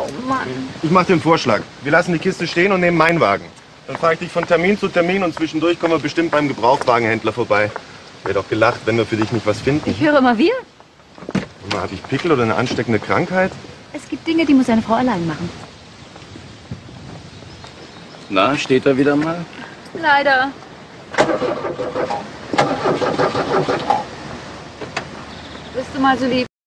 Oh Mann. Ich mache den Vorschlag. Wir lassen die Kiste stehen und nehmen meinen Wagen. Dann fahre ich dich von Termin zu Termin und zwischendurch kommen wir bestimmt beim Gebrauchtwagenhändler vorbei. Wäre doch gelacht, wenn wir für dich nicht was finden. Ich höre immer wir. Mal, Hab ich Pickel oder eine ansteckende Krankheit? Es gibt Dinge, die muss eine Frau allein machen. Na, steht er wieder mal? Leider. Bist du mal so lieb?